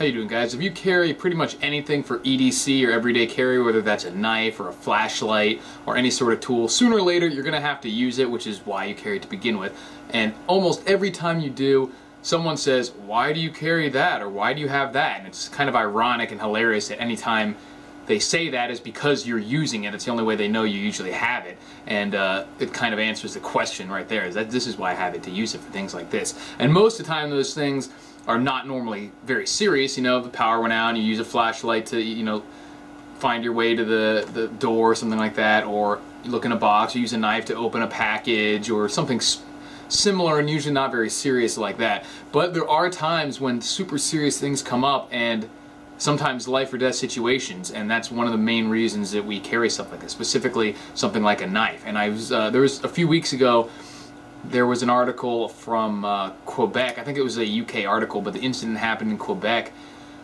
How you doing guys? If you carry pretty much anything for EDC or everyday carry, whether that's a knife or a flashlight or any sort of tool, sooner or later you're going to have to use it, which is why you carry it to begin with. And almost every time you do, someone says, why do you carry that or why do you have that? And it's kind of ironic and hilarious that any time they say that is because you're using it. It's the only way they know you usually have it. And uh, it kind of answers the question right there, is that this is why I have it, to use it for things like this. And most of the time those things are not normally very serious. You know, the power went out and you use a flashlight to, you know, find your way to the, the door or something like that, or you look in a box, or use a knife to open a package, or something similar and usually not very serious like that. But there are times when super serious things come up and sometimes life or death situations, and that's one of the main reasons that we carry stuff like this, specifically something like a knife. And I was, uh, there was a few weeks ago, there was an article from uh, Quebec. I think it was a UK article, but the incident happened in Quebec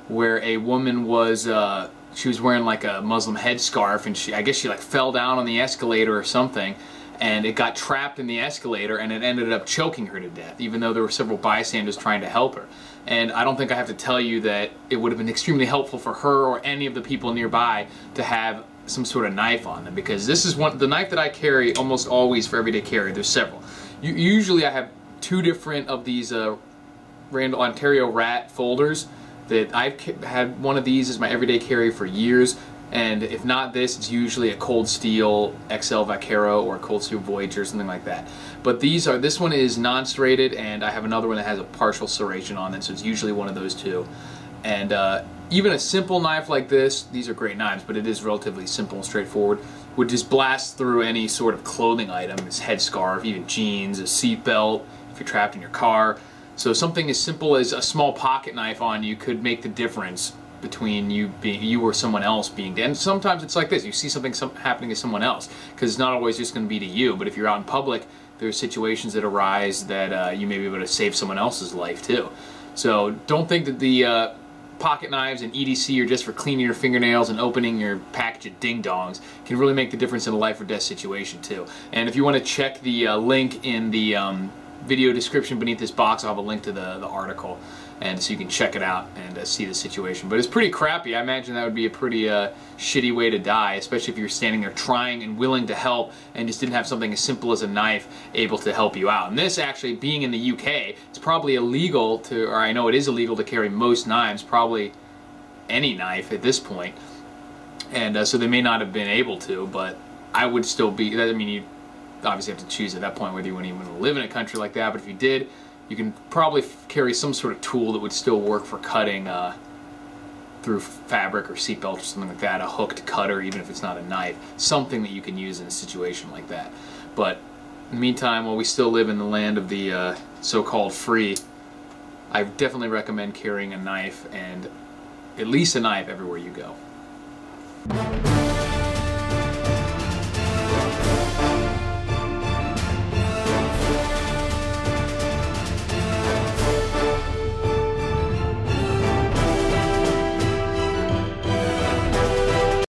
where a woman was uh, she was wearing like a Muslim headscarf and she I guess she like fell down on the escalator or something and it got trapped in the escalator and it ended up choking her to death even though there were several bystanders trying to help her and I don't think I have to tell you that it would have been extremely helpful for her or any of the people nearby to have some sort of knife on them because this is one the knife that I carry almost always for everyday carry there's several usually I have two different of these uh, Randall Ontario Rat folders that I've had one of these as my everyday carry for years. And if not this it's usually a Cold Steel XL Vaquero or a Cold Steel Voyager or something like that. But these are this one is non-serrated and I have another one that has a partial serration on it so it's usually one of those two. And uh, even a simple knife like this, these are great knives, but it is relatively simple and straightforward, would just blast through any sort of clothing item, this headscarf, even jeans, a seatbelt, if you're trapped in your car. So something as simple as a small pocket knife on you could make the difference between you being you or someone else being dead. And sometimes it's like this: you see something some, happening to someone else, because it's not always just going to be to you. But if you're out in public, there are situations that arise that uh, you may be able to save someone else's life too. So don't think that the uh, pocket knives and EDC are just for cleaning your fingernails and opening your package of ding-dongs can really make the difference in a life or death situation too. And if you want to check the uh, link in the um, video description beneath this box, I'll have a link to the, the article and so you can check it out and uh, see the situation. But it's pretty crappy. I imagine that would be a pretty uh, shitty way to die, especially if you're standing there trying and willing to help and just didn't have something as simple as a knife able to help you out. And this actually, being in the UK, it's probably illegal to, or I know it is illegal to carry most knives, probably any knife at this point. And uh, so they may not have been able to, but I would still be, I mean, you obviously have to choose at that point whether you want to even live in a country like that, but if you did, you can probably carry some sort of tool that would still work for cutting uh, through fabric or seatbelt or something like that, a hooked cutter, even if it's not a knife, something that you can use in a situation like that. But in the meantime, while we still live in the land of the uh, so-called free, I definitely recommend carrying a knife and at least a knife everywhere you go.